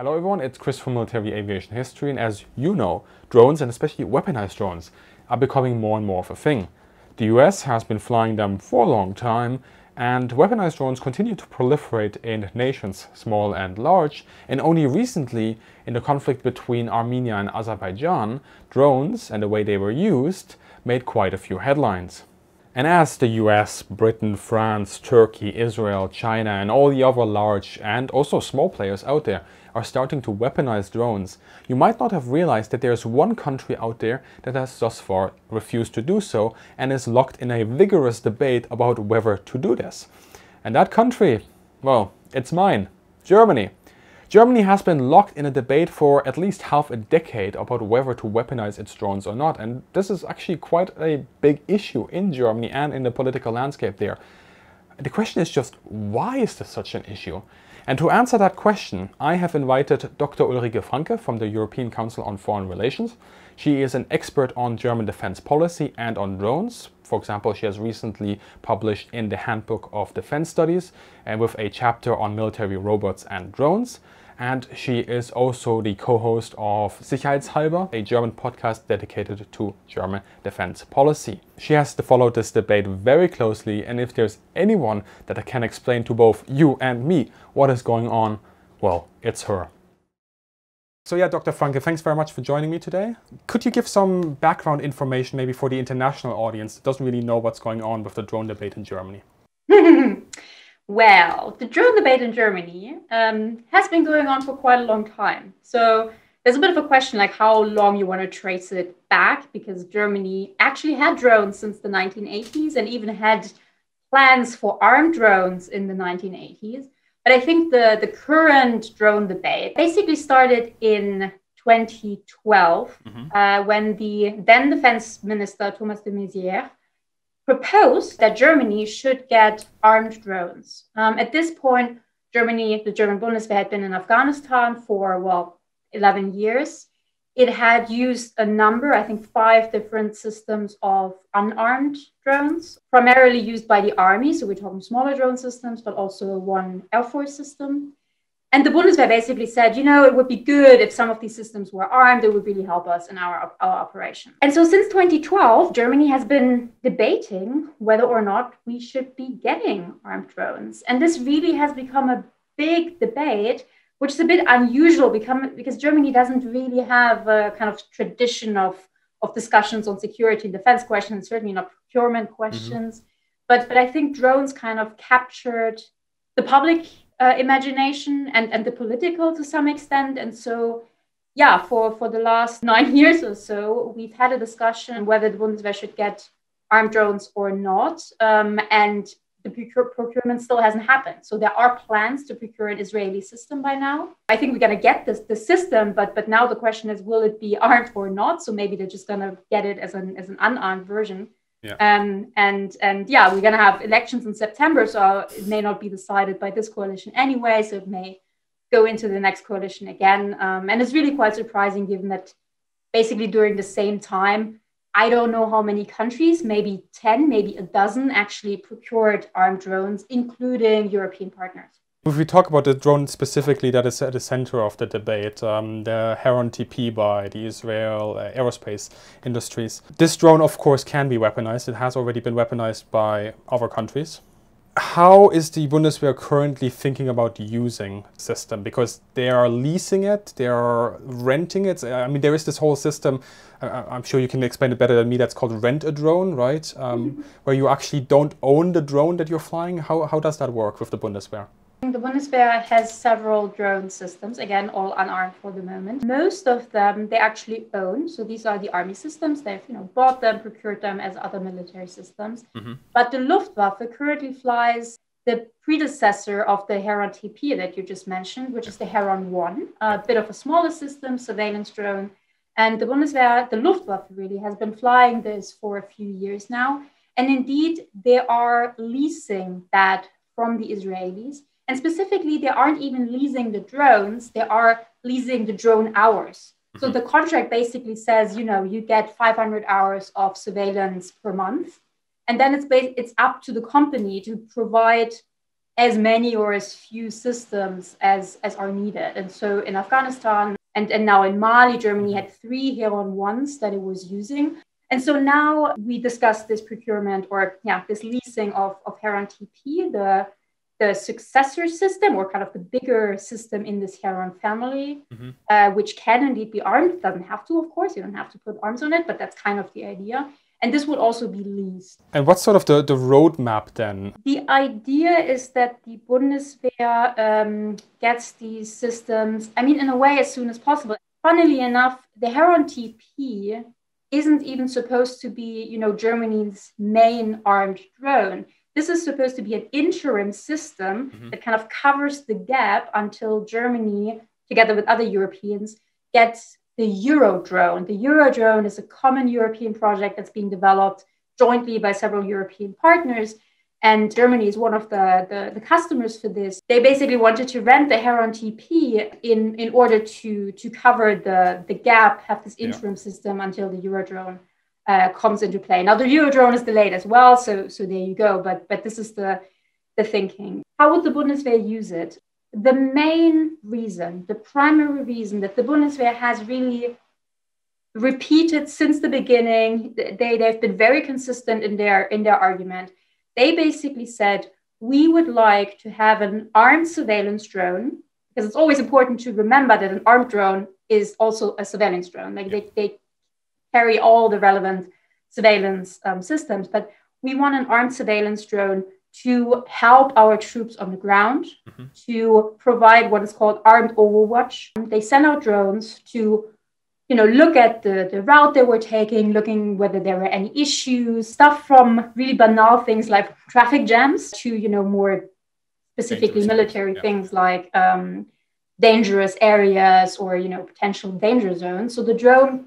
Hello everyone, it's Chris from Military Aviation History and as you know, drones and especially weaponized drones are becoming more and more of a thing. The US has been flying them for a long time and weaponized drones continue to proliferate in nations small and large and only recently in the conflict between Armenia and Azerbaijan, drones and the way they were used made quite a few headlines. And as the US, Britain, France, Turkey, Israel, China and all the other large and also small players out there are starting to weaponize drones, you might not have realized that there's one country out there that has thus far refused to do so and is locked in a vigorous debate about whether to do this. And that country, well, it's mine, Germany. Germany has been locked in a debate for at least half a decade about whether to weaponize its drones or not, and this is actually quite a big issue in Germany and in the political landscape there. The question is just, why is this such an issue? And to answer that question, I have invited Dr. Ulrike Franke from the European Council on Foreign Relations. She is an expert on German defense policy and on drones. For example, she has recently published in the Handbook of Defense Studies and with a chapter on military robots and drones and she is also the co-host of Sicherheitshalber, a German podcast dedicated to German defense policy. She has to follow this debate very closely, and if there's anyone that can explain to both you and me what is going on, well, it's her. So yeah, Dr. Franke, thanks very much for joining me today. Could you give some background information maybe for the international audience that doesn't really know what's going on with the drone debate in Germany? Well, the drone debate in Germany um, has been going on for quite a long time. So there's a bit of a question like how long you want to trace it back because Germany actually had drones since the 1980s and even had plans for armed drones in the 1980s. But I think the, the current drone debate basically started in 2012 mm-hmm. uh, when the then defense minister Thomas de Maizière proposed that Germany should get armed drones. Um, at this point, Germany, the German Bundeswehr, had been in Afghanistan for, well, 11 years. It had used a number, I think five different systems of unarmed drones, primarily used by the army. So we're talking smaller drone systems, but also one Air Force system. And the Bundeswehr basically said, you know, it would be good if some of these systems were armed. It would really help us in our, our operation. And so since 2012, Germany has been debating whether or not we should be getting armed drones. And this really has become a big debate, which is a bit unusual because, because Germany doesn't really have a kind of tradition of, of discussions on security and defense questions, certainly not procurement mm-hmm. questions. Mm-hmm. But, but I think drones kind of captured the public uh, imagination and, and the political to some extent. And so, yeah, for, for the last nine years or so, we've had a discussion whether the Bundeswehr should get armed drones or not. Um, and the procurement still hasn't happened. So there are plans to procure an Israeli system by now. I think we're going to get this the system, but but now the question is, will it be armed or not? So maybe they're just going to get it as an as an unarmed version. Yeah. Um, and and yeah, we're gonna have elections in September, so it may not be decided by this coalition anyway. So it may go into the next coalition again. Um, and it's really quite surprising, given that basically during the same time, I don't know how many countries, maybe ten, maybe a dozen, actually procured armed drones, including European partners. If we talk about the drone specifically, that is at the center of the debate, um, the Heron TP by the Israel uh, aerospace industries. This drone, of course, can be weaponized. It has already been weaponized by other countries. How is the Bundeswehr currently thinking about using system? Because they are leasing it, they are renting it. I mean, there is this whole system. Uh, I'm sure you can explain it better than me. That's called rent a drone, right? Um, mm-hmm. Where you actually don't own the drone that you're flying. How how does that work with the Bundeswehr? The Bundeswehr has several drone systems, again, all unarmed for the moment. Most of them they actually own. So these are the army systems. They've you know bought them, procured them as other military systems. Mm-hmm. But the Luftwaffe currently flies the predecessor of the Heron TP that you just mentioned, which is the Heron 1, a bit of a smaller system, surveillance drone. And the Bundeswehr, the Luftwaffe really has been flying this for a few years now. And indeed, they are leasing that from the Israelis. And specifically, they aren't even leasing the drones, they are leasing the drone hours. So mm-hmm. the contract basically says, you know, you get 500 hours of surveillance per month. And then it's, based, it's up to the company to provide as many or as few systems as, as are needed. And so in Afghanistan and, and now in Mali, Germany had three Heron ones that it was using. And so now we discussed this procurement or yeah, this leasing of, of Heron TP, the, the successor system or kind of the bigger system in this Heron family, mm-hmm. uh, which can indeed be armed. Doesn't have to, of course, you don't have to put arms on it, but that's kind of the idea. And this would also be leased. And what's sort of the, the roadmap then? The idea is that the Bundeswehr um, gets these systems, I mean, in a way, as soon as possible. Funnily enough, the Heron TP isn't even supposed to be, you know, Germany's main armed drone. This is supposed to be an interim system mm-hmm. that kind of covers the gap until Germany, together with other Europeans, gets the Eurodrone. The Eurodrone is a common European project that's being developed jointly by several European partners. And Germany is one of the, the, the, customers for this. They basically wanted to rent the Heron TP in, in order to, to cover the, the gap, have this interim yeah. system until the Eurodrone uh, comes into play. Now, the Eurodrone is delayed as well, so, so there you go. But, but this is the, the thinking. How would the Bundeswehr use it? the main reason, the primary reason that the Bundeswehr has really repeated since the beginning, they, they've been very consistent in their, in their argument. They basically said, we would like to have an armed surveillance drone, because it's always important to remember that an armed drone is also a surveillance drone. Like they, they carry all the relevant surveillance um, systems, but we want an armed surveillance drone to help our troops on the ground mm-hmm. to provide what is called armed overwatch. They send out drones to you know look at the, the route they were taking looking whether there were any issues stuff from really banal things like traffic jams to you know more specifically military yeah. things like um, dangerous areas or you know potential danger zones. So the drone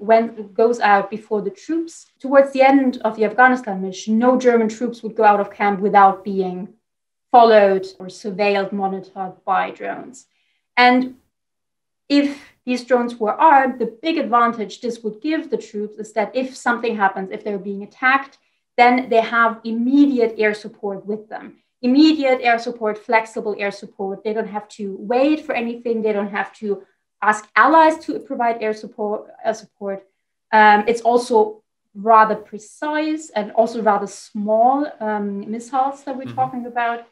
goes out before the troops. Towards the end of the afghanistan mission no german troops would go out of camp without being followed or surveilled monitored by drones. And if these drones were armed the big advantage this would give the troops is that if something happens if they're being attacked then they have immediate air support with them immediate air support, flexible air support. They don't have to wait for anything. They don't have to ask allies to provide air support. Air support. Um, it's also rather precise and also rather small um, missiles that we're mm-hmm. talking about.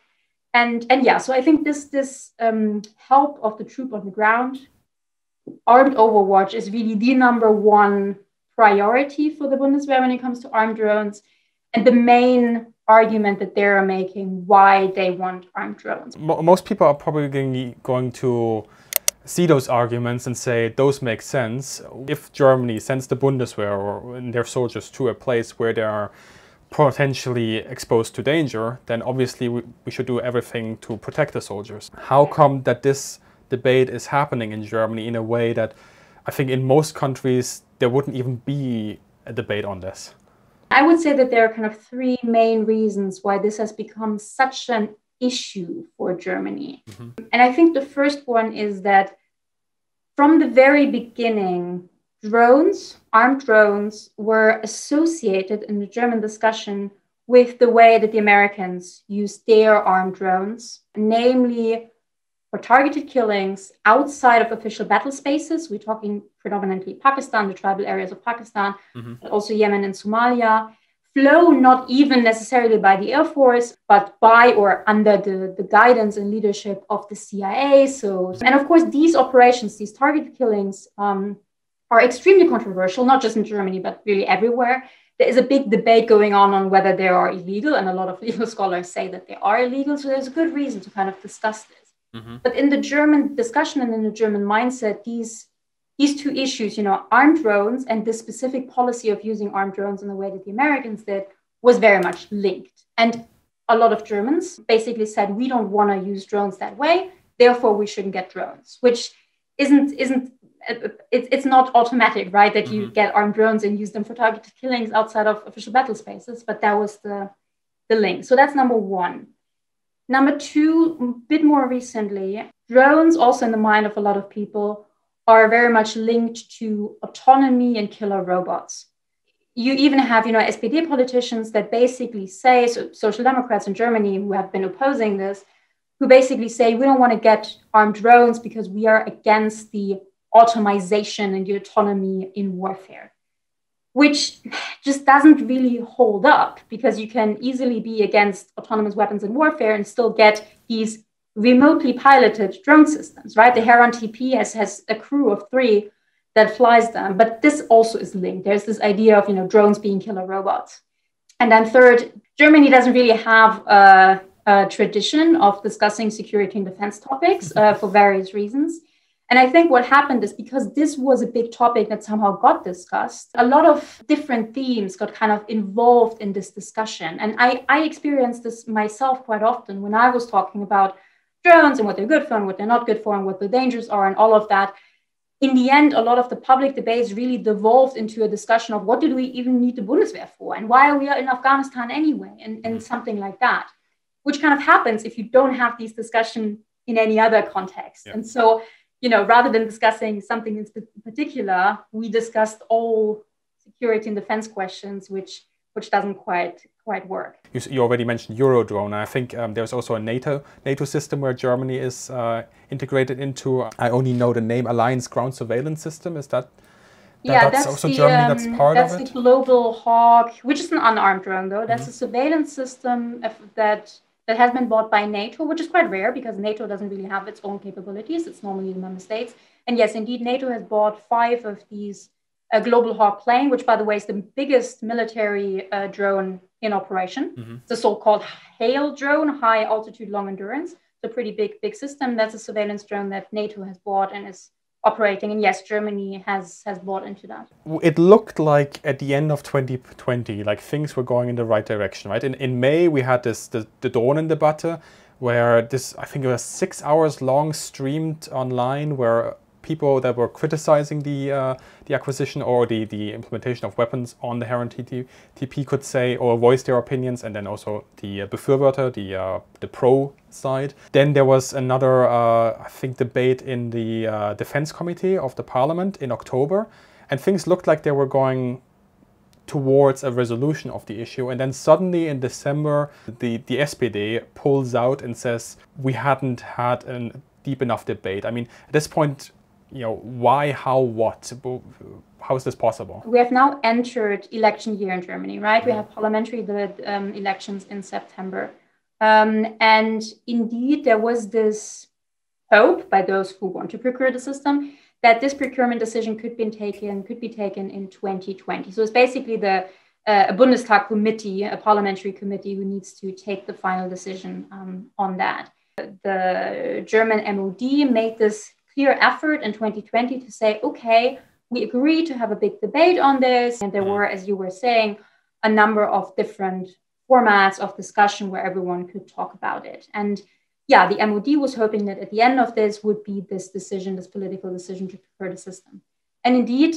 And, and yeah, so I think this, this um, help of the troop on the ground, armed overwatch is really the number one priority for the Bundeswehr when it comes to armed drones. And the main argument that they're making why they want armed drones. Most people are probably going to see those arguments and say those make sense. If Germany sends the Bundeswehr or their soldiers to a place where they are potentially exposed to danger, then obviously we, we should do everything to protect the soldiers. How come that this debate is happening in Germany in a way that I think in most countries there wouldn't even be a debate on this? I would say that there are kind of three main reasons why this has become such an issue for Germany. Mm-hmm. And I think the first one is that from the very beginning, drones, armed drones, were associated in the German discussion with the way that the Americans used their armed drones, namely for targeted killings outside of official battle spaces. We're talking predominantly Pakistan, the tribal areas of Pakistan, mm-hmm. but also Yemen and Somalia. Flow not even necessarily by the Air Force, but by or under the, the guidance and leadership of the CIA. So, and of course, these operations, these targeted killings, um, are extremely controversial, not just in Germany, but really everywhere. There is a big debate going on on whether they are illegal, and a lot of legal scholars say that they are illegal. So there's a good reason to kind of discuss this. Mm-hmm. But in the German discussion and in the German mindset, these these two issues, you know, armed drones and the specific policy of using armed drones in the way that the Americans did, was very much linked. And a lot of Germans basically said, we don't want to use drones that way, therefore we shouldn't get drones, which isn't isn't it's it's not automatic, right? That you mm-hmm. get armed drones and use them for targeted killings outside of official battle spaces, but that was the the link. So that's number one. Number two, a bit more recently, drones, also in the mind of a lot of people, are very much linked to autonomy and killer robots. You even have, you know, SPD politicians that basically say, so social democrats in Germany who have been opposing this, who basically say we don't want to get armed drones because we are against the automation and the autonomy in warfare, which just doesn't really hold up because you can easily be against autonomous weapons in warfare and still get these remotely piloted drone systems, right? The Heron TP has, has a crew of three that flies them, but this also is linked. There's this idea of you know drones being killer robots, and then third, Germany doesn't really have a, a tradition of discussing security and defense topics uh, for various reasons. And I think what happened is because this was a big topic that somehow got discussed, a lot of different themes got kind of involved in this discussion. And I, I experienced this myself quite often when I was talking about drones and what they're good for and what they're not good for and what the dangers are and all of that. In the end, a lot of the public debates really devolved into a discussion of what did we even need the Bundeswehr for and why are we in Afghanistan anyway and, and something like that, which kind of happens if you don't have these discussions in any other context. Yeah. And so, you know, rather than discussing something in particular, we discussed all security and defense questions, which which doesn't quite quite work. You, you already mentioned Eurodrone. I think um, there's also a NATO NATO system where Germany is uh, integrated into. I only know the name Alliance Ground Surveillance System. Is that? that yeah, that's, that's also the, Germany. Um, that's part that's of it. That's the Global Hawk, which is an unarmed drone, though. That's mm -hmm. a surveillance system that that has been bought by NATO, which is quite rare because NATO doesn't really have its own capabilities. It's normally the member states. And yes, indeed, NATO has bought five of these a Global Hawk plane, which, by the way, is the biggest military uh, drone in operation. Mm-hmm. The so-called HALE drone, high altitude, long endurance. It's a pretty big, big system. That's a surveillance drone that NATO has bought and is operating. And yes, Germany has has bought into that. It looked like at the end of 2020, like things were going in the right direction, right? In in May, we had this the, Dawn in the Drohnendebatte, where this I think it was six hours long, streamed online, where people that were criticizing the uh, the acquisition or the, the implementation of weapons on the Heron TP, TP could say or voice their opinions, and then also the uh, Befürworter, the uh, the pro side. Then there was another, uh, I think, debate in the uh, Defense Committee of the Parliament in October, and things looked like they were going towards a resolution of the issue. And then suddenly in December, the, the SPD pulls out and says, we hadn't had a deep enough debate. I mean, at this point, you know, why, how, what? How is this possible? We have now entered election year in Germany, right? We have parliamentary um, elections in September. Um, and indeed, there was this hope by those who want to procure the system that this procurement decision could be taken could be taken in 2020. So it's basically the uh, a Bundestag committee, a parliamentary committee, who needs to take the final decision um, on that. The German MOD made this clear effort in 2020 to say, okay, we agree to have a big debate on this. And there were, as you were saying, a number of different formats of discussion where everyone could talk about it. And yeah, the MOD was hoping that at the end of this would be this decision, this political decision to prefer the system. And indeed,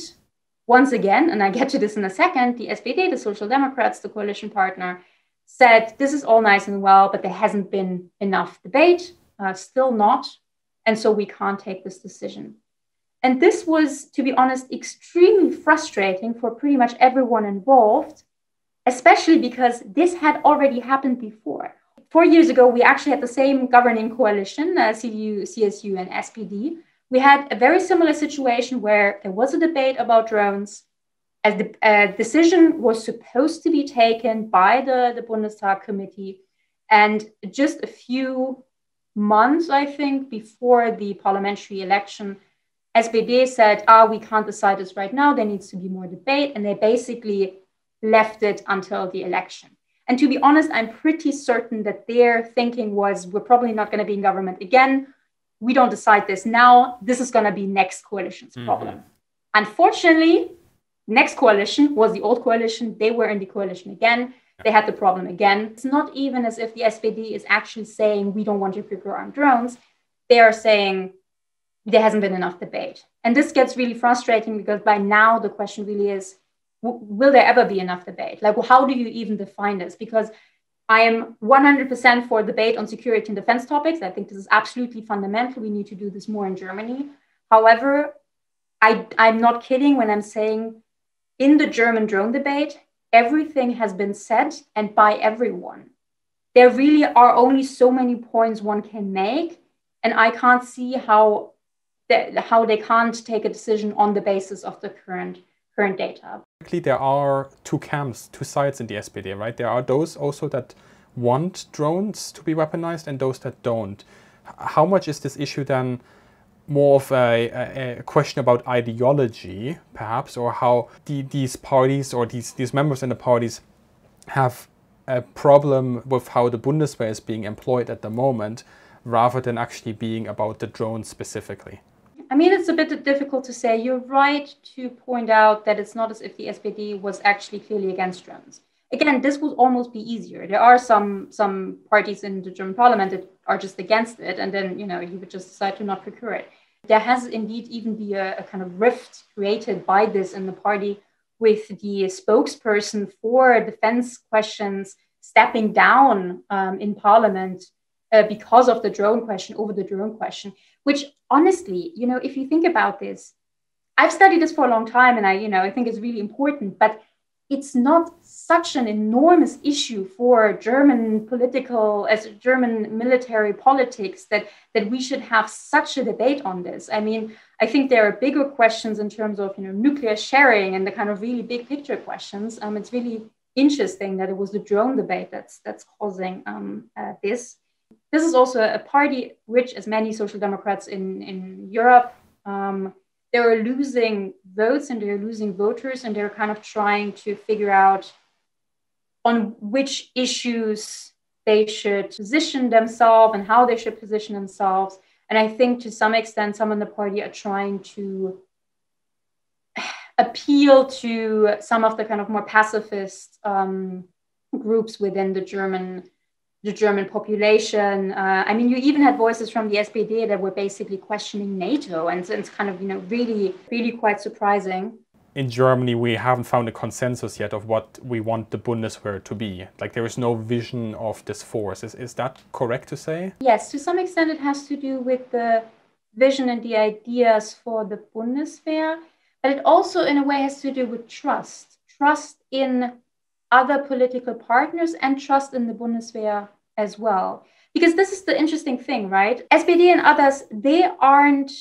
once again, and I get to this in a second, the SPD, the Social Democrats, the coalition partner, said this is all nice and well, but there hasn't been enough debate, uh, still not and so we can't take this decision. And this was, to be honest, extremely frustrating for pretty much everyone involved, especially because this had already happened before. Four years ago, we actually had the same governing coalition, uh, CDU, CSU, and SPD. We had a very similar situation where there was a debate about drones. As the decision was supposed to be taken by the, the Bundestag committee, and just a few months, I think, before the parliamentary election, SPD said, ah, we can't decide this right now. There needs to be more debate. And they basically left it until the election. And to be honest, I'm pretty certain that their thinking was we're probably not going to be in government again. We don't decide this now. This is going to be next coalition's mm-hmm. problem. Unfortunately, next coalition was the old coalition. They were in the coalition again they had the problem again. It's not even as if the SPD is actually saying we don't want to procure armed drones. They are saying there hasn't been enough debate. And this gets really frustrating because by now the question really is will there ever be enough debate? Like, how do you even define this? Because I am 100% for debate on security and defense topics. I think this is absolutely fundamental. We need to do this more in Germany. However, I, I'm not kidding when I'm saying in the German drone debate, everything has been said and by everyone. there really are only so many points one can make, and I can't see how that, how they can't take a decision on the basis of the current current data. There are two camps, two sides in the SPD, right? There are those also that want drones to be weaponized and those that don't. How much is this issue then more of a, a, question about ideology, perhaps, or how the, these parties or these, these members in the parties have a problem with how the Bundeswehr is being employed at the moment, rather than actually being about the drone specifically? I mean, it's a bit difficult to say. You're right to point out that it's not as if the SPD was actually clearly against drones. Again, this would almost be easier. There are some some parties in the German parliament that are just against it, and then you know you would just decide to not procure it. There has indeed even been a, a kind of rift created by this in the party with the spokesperson for defense questions stepping down um, in parliament uh, because of the drone question over the drone question which honestly you know if you think about this i've studied this for a long time and i you know i think it's really important but it's not such an enormous issue for German political, as German military politics, that that we should have such a debate on this. I mean, I think there are bigger questions in terms of you know nuclear sharing and the kind of really big picture questions. Um, it's really interesting that it was the drone debate that's that's causing um, uh, this. This is also a party which, as many social democrats in in Europe. Um, they're losing votes and they're losing voters and they're kind of trying to figure out on which issues they should position themselves and how they should position themselves. And I think to some extent, some in the party are trying to appeal to some of the kind of more pacifist um, groups within the German the German population. Uh, I mean, you even had voices from the SPD that were basically questioning NATO, and, and it's kind of you know really really quite surprising. In Germany, we haven't found a consensus yet of what we want the Bundeswehr to be. Like there is no vision of this force. Is is that correct to say? Yes, to some extent, it has to do with the vision and the ideas for the Bundeswehr, but it also, in a way, has to do with trust. Trust in other political partners and trust in the Bundeswehr as well. Because this is the interesting thing, right? SPD and others, they aren't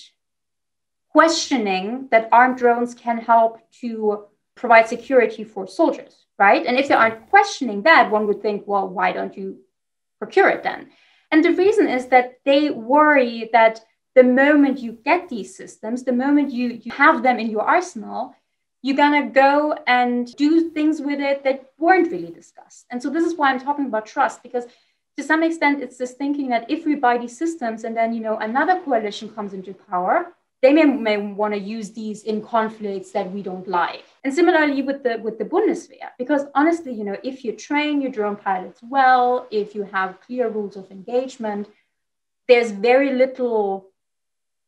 questioning that armed drones can help to provide security for soldiers, right? And if they aren't questioning that, one would think, well, why don't you procure it then? And the reason is that they worry that the moment you get these systems, the moment you, you have them in your arsenal, you're going to go and do things with it that weren't really discussed. And so this is why I'm talking about trust, because to some extent, it's this thinking that if we buy these systems and then, you know, another coalition comes into power, they may, may want to use these in conflicts that we don't like. And similarly with the with the Bundeswehr, because honestly, you know, if you train your drone pilots well, if you have clear rules of engagement, there's very little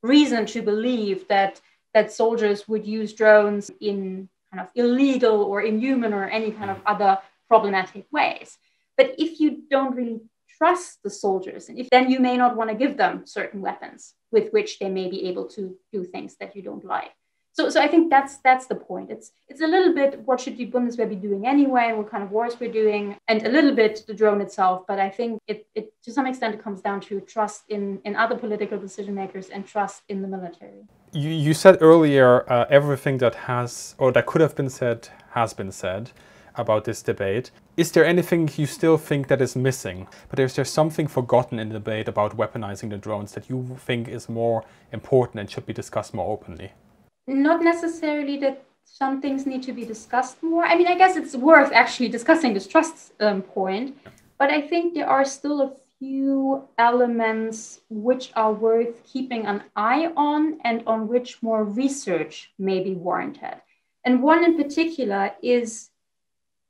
reason to believe that that soldiers would use drones in kind of illegal or inhuman or any kind of other problematic ways. But if you don't really trust the soldiers. And if then you may not want to give them certain weapons with which they may be able to do things that you don't like. So, so I think that's that's the point. It's it's a little bit what should the Bundeswehr be doing anyway, and what kind of wars we're doing, and a little bit the drone itself. But I think it, it to some extent it comes down to trust in in other political decision makers and trust in the military. You you said earlier uh, everything that has or that could have been said has been said about this debate. Is there anything you still think that is missing? But is there something forgotten in the debate about weaponizing the drones that you think is more important and should be discussed more openly? Not necessarily that some things need to be discussed more. I mean, I guess it's worth actually discussing this trust um, point, but I think there are still a few elements which are worth keeping an eye on and on which more research may be warranted. And one in particular is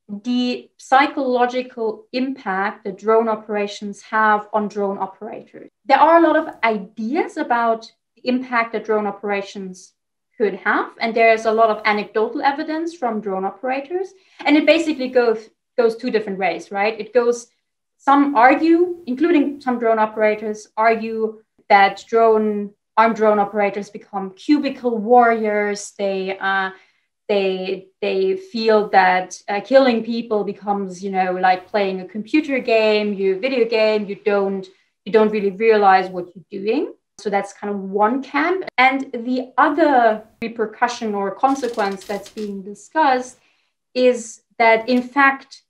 the psychological impact that drone operations have on drone operators. There are a lot of ideas about the impact that drone operations could have, and there's a lot of anecdotal evidence from drone operators, and it basically goes goes two different ways, right? It goes some argue, including some drone operators, argue that drone armed drone operators become cubicle warriors. They uh, they they feel that uh, killing people becomes you know like playing a computer game you video game you don't you don't really realize what you're doing so that's kind of one camp and the other repercussion or consequence that's being discussed is that in fact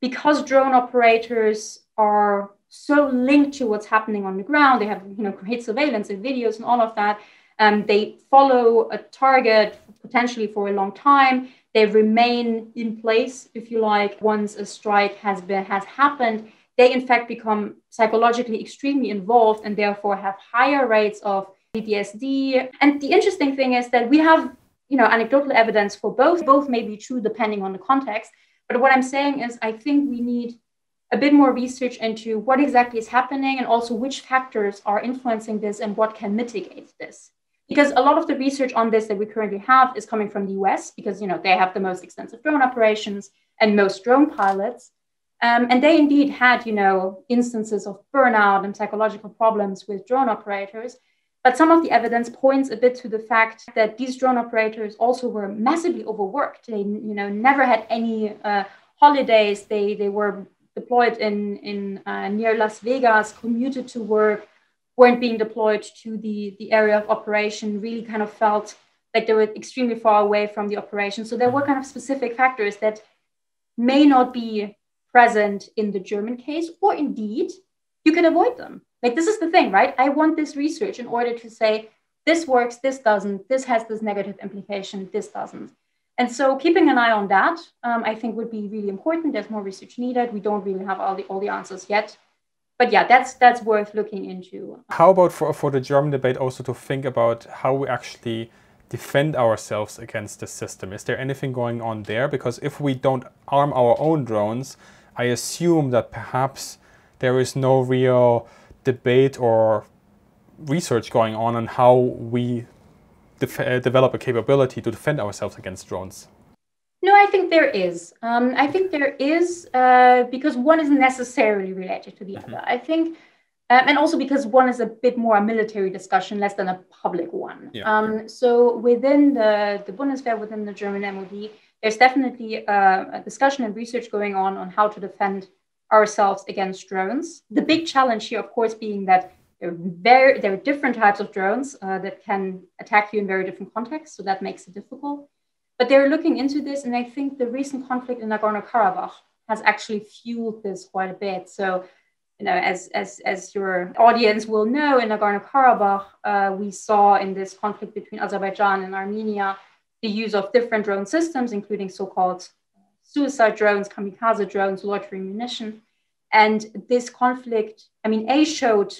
because drone operators are so linked to what's happening on the ground they have you know great surveillance and videos and all of that um, they follow a target potentially for a long time. They remain in place, if you like, once a strike has been has happened. They in fact become psychologically extremely involved and therefore have higher rates of PTSD. And the interesting thing is that we have, you know, anecdotal evidence for both. Both may be true depending on the context. But what I'm saying is, I think we need a bit more research into what exactly is happening and also which factors are influencing this and what can mitigate this because a lot of the research on this that we currently have is coming from the US because you know they have the most extensive drone operations and most drone pilots. Um, and they indeed had, you know, instances of burnout and psychological problems with drone operators. But some of the evidence points a bit to the fact that these drone operators also were massively overworked. They, you know, never had any uh, holidays. They they were deployed in in uh, near Las Vegas, commuted to work, weren't being deployed to the, the area of operation really kind of felt like they were extremely far away from the operation. So there were kind of specific factors that may not be present in the German case, or indeed you can avoid them. Like this is the thing, right? I want this research in order to say this works, this doesn't, this has this negative implication, this doesn't. And so keeping an eye on that, um, I think would be really important. There's more research needed. We don't really have all the all the answers yet but yeah, that's that's worth looking into. How about for, for the German debate also to think about how we actually defend ourselves against the system? Is there anything going on there? Because if we don't arm our own drones, I assume that perhaps there is no real debate or research going on on how we uh, develop a capability to defend ourselves against drones. No, I think there is. Um, I think there is uh, because one is necessarily related to the mm-hmm. other. I think, um, and also because one is a bit more a military discussion, less than a public one. Yeah. Um, so within the, the Bundeswehr, within the German MOD, there's definitely a discussion and research going on on how to defend ourselves against drones. The big challenge here, of course, being that there are, there are different types of drones uh, that can attack you in very different contexts. So that makes it difficult. But they're looking into this, and I think the recent conflict in Nagorno Karabakh has actually fueled this quite a bit. So, you know, as as as your audience will know, in Nagorno Karabakh, uh, we saw in this conflict between Azerbaijan and Armenia the use of different drone systems, including so-called suicide drones, kamikaze drones, loitering munition. And this conflict, I mean, A showed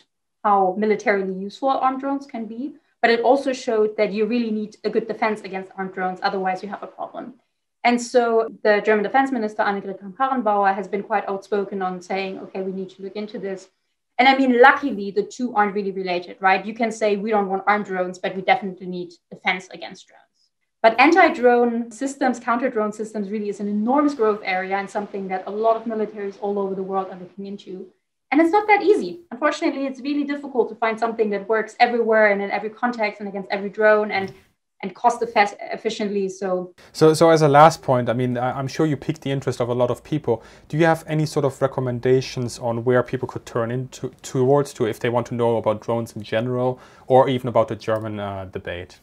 how militarily useful armed drones can be, but it also showed that you really need a good defense against armed drones, otherwise you have a problem. And so the German Defense Minister Annegret Kramp-Karrenbauer has been quite outspoken on saying, okay, we need to look into this. And I mean, luckily, the two aren't really related, right? You can say we don't want armed drones, but we definitely need defense against drones. But anti drone systems, counter drone systems, really is an enormous growth area and something that a lot of militaries all over the world are looking into. And it's not that easy. Unfortunately, it's really difficult to find something that works everywhere and in every context and against every drone and and cost efficiently. So, so, so as a last point, I mean, I'm sure you piqued the interest of a lot of people. Do you have any sort of recommendations on where people could turn into towards to if they want to know about drones in general, or even about the German uh, debate?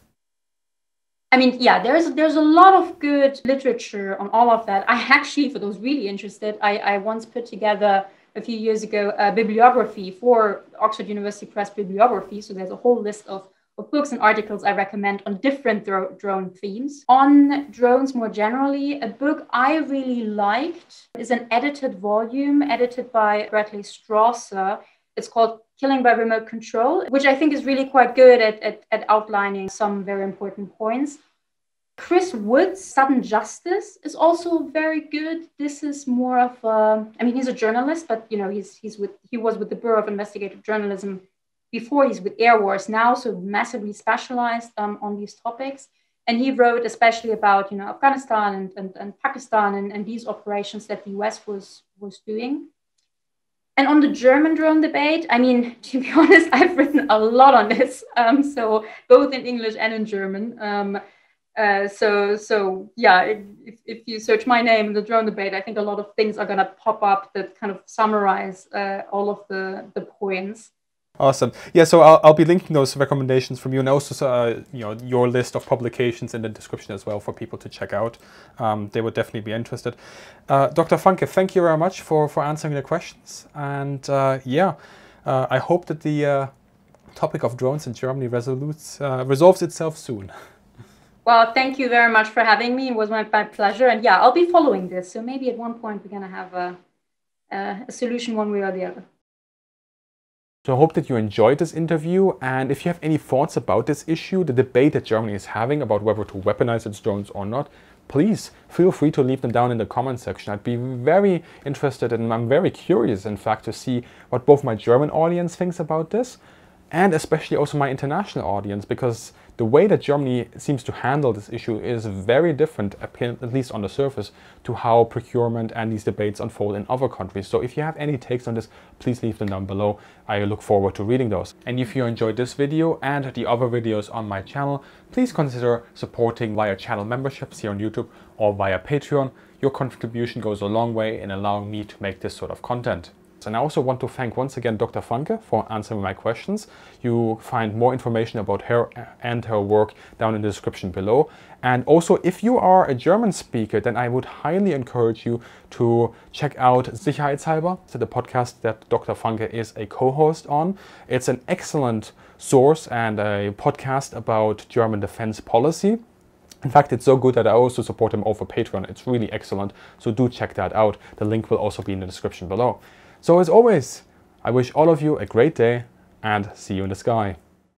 I mean, yeah, there's there's a lot of good literature on all of that. I actually, for those really interested, I, I once put together a few years ago a bibliography for Oxford University Press bibliography. So there's a whole list of, of books and articles I recommend on different dro- drone themes. On drones more generally, a book I really liked is an edited volume edited by Bradley Strawser. It's called Killing by Remote Control, which I think is really quite good at, at, at outlining some very important points. Chris Woods' Sudden Justice is also very good. This is more of a, I mean, he's a journalist, but you know, he's he's with he was with the Bureau of Investigative Journalism before. He's with Airwars now, so massively specialized um, on these topics. And he wrote especially about you know Afghanistan and, and, and Pakistan and, and these operations that the US was was doing. And on the German drone debate, I mean, to be honest, I've written a lot on this. Um, so both in English and in German. Um, Uh, so so yeah, if, if you search my name the drone debate, I think a lot of things are going to pop up that kind of summarize uh, all of the the points. Awesome. Yeah, so I'll, I'll be linking those recommendations from you and also uh, you know your list of publications in the description as well for people to check out. Um, they would definitely be interested. Uh, Dr. Franke, thank you very much for, for answering the questions. And uh, yeah, uh, I hope that the uh, topic of drones in Germany resolutes, uh, resolves itself soon. Well, thank you very much for having me. It was my, my pleasure. And yeah, I'll be following this. So maybe at one point we're going to have a, a solution one way or the other. So I hope that you enjoyed this interview and if you have any thoughts about this issue, the debate that Germany is having about whether to weaponize its drones or not, please feel free to leave them down in the comment section. I'd be very interested and I'm very curious in fact to see what both my German audience thinks about this and especially also my international audience because the way that Germany seems to handle this issue is very different, at least on the surface, to how procurement and these debates unfold in other countries. So if you have any takes on this, please leave them down below. I look forward to reading those. And if you enjoyed this video and the other videos on my channel, please consider supporting via channel memberships here on YouTube or via Patreon. Your contribution goes a long way in allowing me to make this sort of content. And I also want to thank once again Dr. Franke for answering my questions. You find more information about her and her work down in the description below. And also, if you are a German speaker, then I would highly encourage you to check out Sicherheitshalber, so the podcast that Dr. Franke is a co-host on. It's an excellent source and a podcast about German defense policy. In fact, it's so good that I also support him over Patreon. It's really excellent. So do check that out. The link will also be in the description below. So as always, I wish all of you a great day and see you in the sky.